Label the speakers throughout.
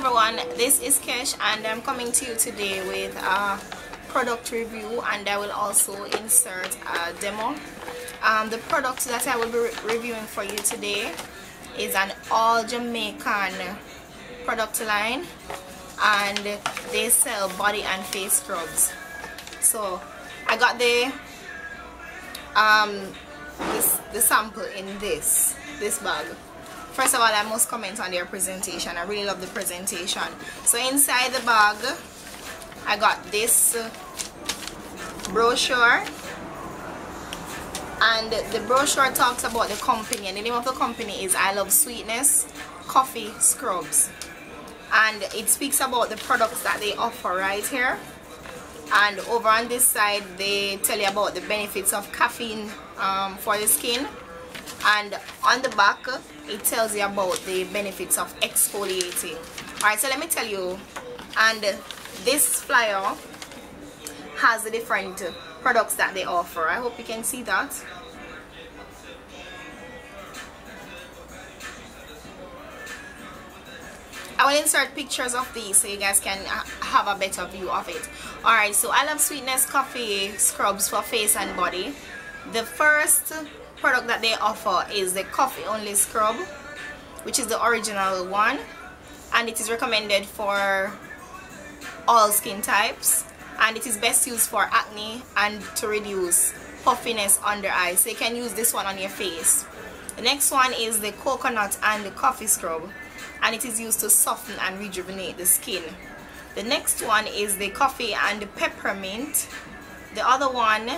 Speaker 1: everyone this is Kesh and I'm coming to you today with a product review and I will also insert a demo. Um, the product that I will be re reviewing for you today is an all Jamaican product line and they sell body and face scrubs. So I got the um, this, the sample in this this bag first of all I must comment on their presentation. I really love the presentation. So inside the bag I got this brochure. And the brochure talks about the company and the name of the company is I Love Sweetness Coffee Scrubs. And it speaks about the products that they offer right here. And over on this side they tell you about the benefits of caffeine um, for the skin and on the back it tells you about the benefits of exfoliating. Alright so let me tell you. And this flyer has the different products that they offer. I hope you can see that. I will insert pictures of these so you guys can have a better view of it. Alright so I love sweetness coffee scrubs for face and body. The first product that they offer is the coffee only scrub which is the original one and it is recommended for all skin types and it is best used for acne and to reduce puffiness under eyes. So you can use this one on your face. The next one is the coconut and the coffee scrub and it is used to soften and rejuvenate the skin. The next one is the coffee and the peppermint. The other one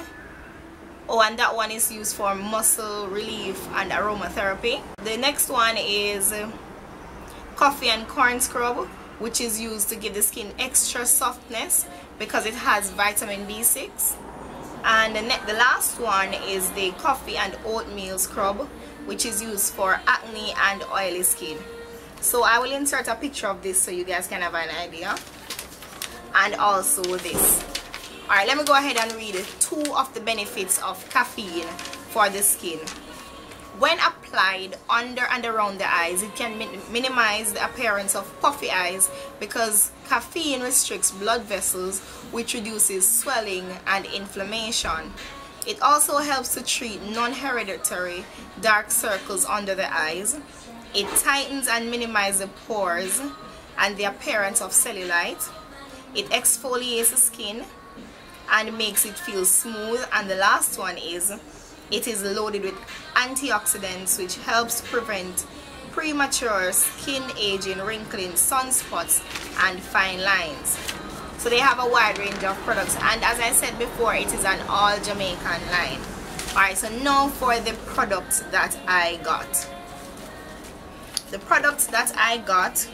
Speaker 1: oh and that one is used for muscle relief and aromatherapy. The next one is uh, coffee and corn scrub which is used to give the skin extra softness because it has vitamin B6 and the, the last one is the coffee and oatmeal scrub which is used for acne and oily skin. So I will insert a picture of this so you guys can have an idea. And also this Alright, let me go ahead and read two of the benefits of caffeine for the skin. When applied under and around the eyes, it can min minimize the appearance of puffy eyes because caffeine restricts blood vessels which reduces swelling and inflammation. It also helps to treat non-hereditary dark circles under the eyes. It tightens and minimizes the pores and the appearance of cellulite. It exfoliates the skin and makes it feel smooth. And the last one is it is loaded with antioxidants which helps prevent premature skin aging wrinkling sunspots and fine lines. So they have a wide range of products. And as I said before it is an all Jamaican line. Alright so now for the products that I got. The products that I got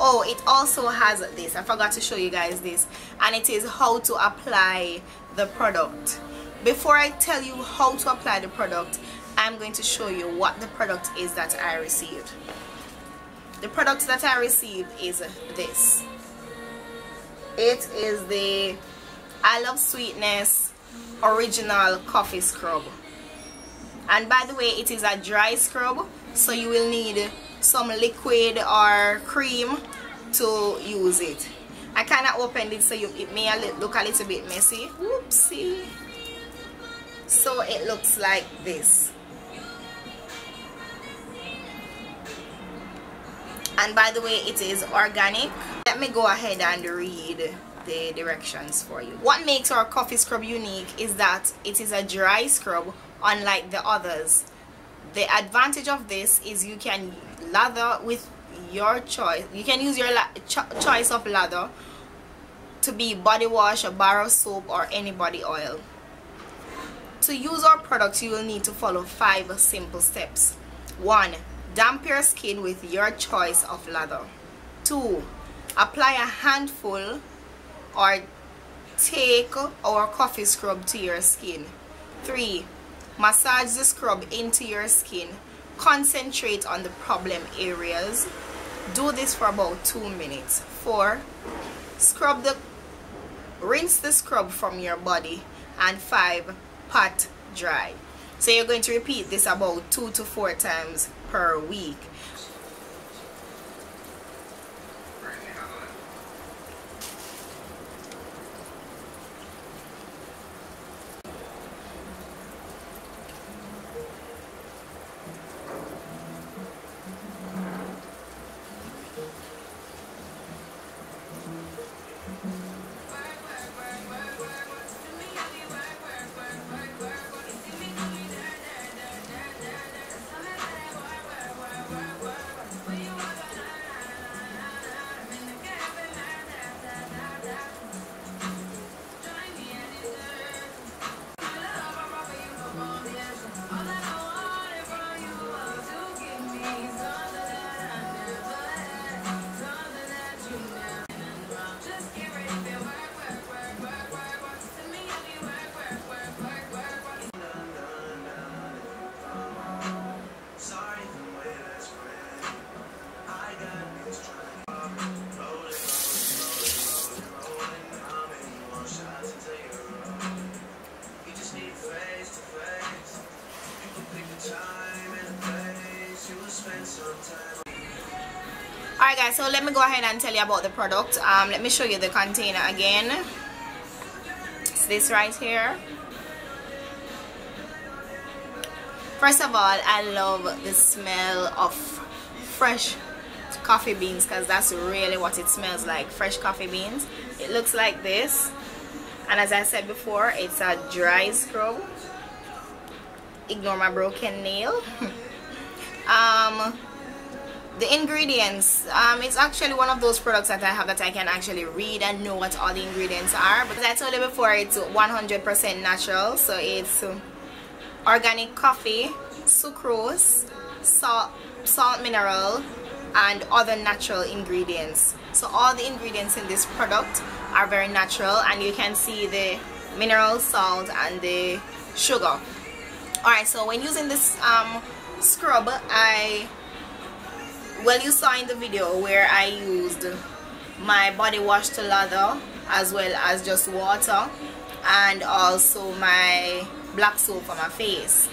Speaker 1: oh it also has this. I forgot to show you guys this. And it is how to apply the product. Before i tell you how to apply the product i'm going to show you what the product is that i received. The product that i received is this. It is the i love sweetness original coffee scrub. And by the way it is a dry scrub so you will need some liquid or cream to use it. I cannot open it so you, it may look a little bit messy. Whoopsie. So it looks like this. And by the way it is organic. Let me go ahead and read the directions for you. What makes our coffee scrub unique is that it is a dry scrub unlike the others. The advantage of this is you can lather with your choice. You can use your cho choice of lather to be body wash or bar of soap or any body oil. To use our products you will need to follow five simple steps. One damp your skin with your choice of lather two apply a handful or take our coffee scrub to your skin. Three massage the scrub into your skin concentrate on the problem areas. Do this for about two minutes. Four scrub the rinse the scrub from your body. And five pat dry. So you're going to repeat this about two to four times per week alright guys so let me go ahead and tell you about the product. Um, let me show you the container again. It's this right here. First of all I love the smell of fresh coffee beans because that's really what it smells like fresh coffee beans. It looks like this and as I said before it's a dry scrub ignore my broken nail. Um the ingredients um, it's actually one of those products that I have that I can actually read and know what all the ingredients are because I told you before it's 100% natural. So it's organic coffee sucrose salt salt mineral and other natural ingredients. So all the ingredients in this product are very natural and you can see the mineral salt and the sugar. Alright so when using this um, scrub I well you saw in the video where I used my body wash to lather as well as just water and also my black soap for my face.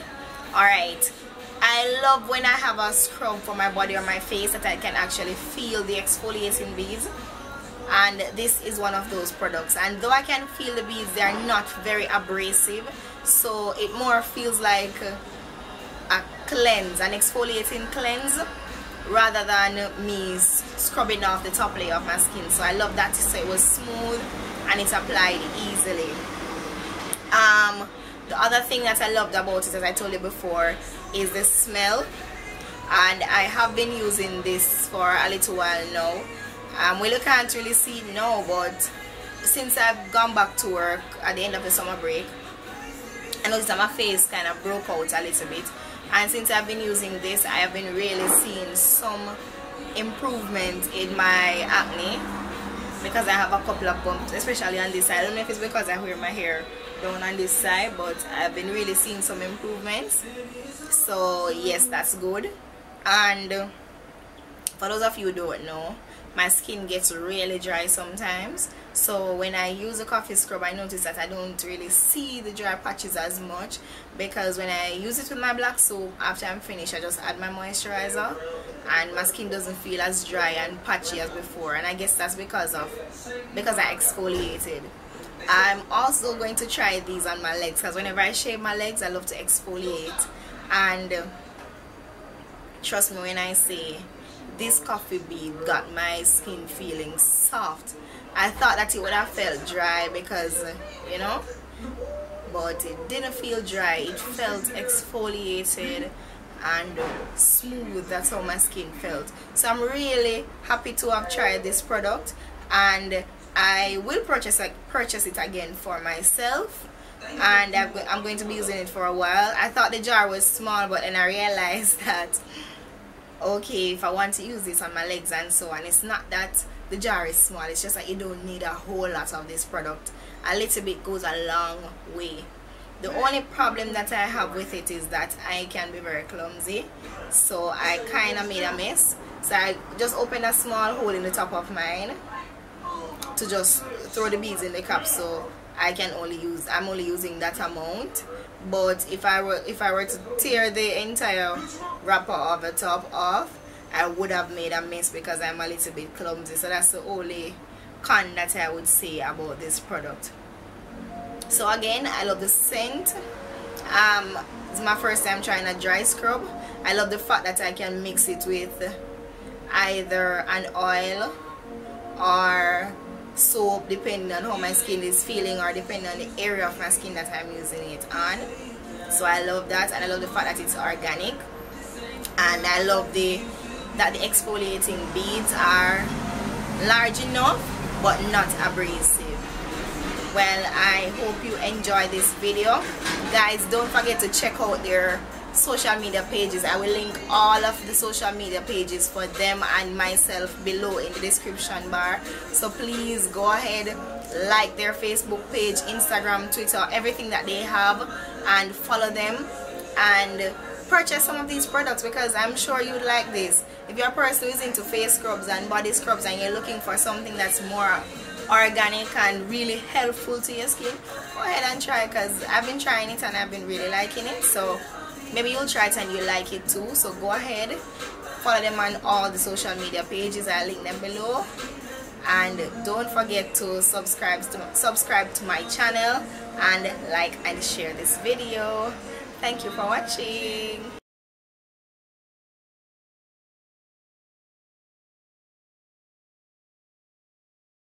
Speaker 1: Alright. I love when I have a scrub for my body or my face that I can actually feel the exfoliating beads. And this is one of those products. And though I can feel the beads they are not very abrasive. So it more feels like a cleanse an exfoliating cleanse rather than me scrubbing off the top layer of my skin. So I love that so it was smooth and it applied easily. Um, the other thing that I loved about it as I told you before is the smell. And I have been using this for a little while now. Um, well you can't really see it now but since I've gone back to work at the end of the summer break I noticed that my face kind of broke out a little bit and since I've been using this I have been really seeing some improvement in my acne because I have a couple of bumps especially on this side. I don't know if it's because I wear my hair down on this side but I've been really seeing some improvements. So yes that's good. And for those of you who don't know my skin gets really dry sometimes so when I use a coffee scrub I notice that I don't really see the dry patches as much because when I use it with my black soap after I'm finished I just add my moisturizer and my skin doesn't feel as dry and patchy as before. And I guess that's because of because I exfoliated. I'm also going to try these on my legs because whenever I shave my legs I love to exfoliate. And uh, trust me when I say this coffee bean got my skin feeling soft I thought that it would have felt dry because you know but it didn't feel dry. It felt exfoliated and smooth. That's how my skin felt. So I'm really happy to have tried this product and I will purchase like, purchase it again for myself. And I'm going to be using it for a while. I thought the jar was small but then I realized that okay if I want to use this on my legs and so on it's not that the jar is small it's just that you don't need a whole lot of this product. A little bit goes a long way. The only problem that I have with it is that I can be very clumsy so I kind of made a mess. So I just opened a small hole in the top of mine to just throw the beads in the cup so I can only use I'm only using that amount. But if I were if I were to tear the entire wrapper of the top off I would have made a mess because I'm a little bit clumsy. So that's the only con that I would say about this product. So again I love the scent. Um, it's my first time trying a dry scrub. I love the fact that I can mix it with either an oil or soap depending on how my skin is feeling or depending on the area of my skin that I'm using it on. So I love that and I love the fact that it's organic. And I love the that the exfoliating beads are large enough but not abrasive. Well I hope you enjoy this video. Guys don't forget to check out their social media pages. I will link all of the social media pages for them and myself below in the description bar. So please go ahead like their Facebook page Instagram Twitter everything that they have and follow them and purchase some of these products because I'm sure you'd like this if you're a person who's into face scrubs and body scrubs and you're looking for something that's more organic and really helpful to your skin go ahead and try it. because I've been trying it and I've been really liking it. So maybe you'll try it and you like it too. So go ahead follow them on all the social media pages. I'll link them below. And don't forget to subscribe to subscribe to my channel and like and share this video. Thank you for watching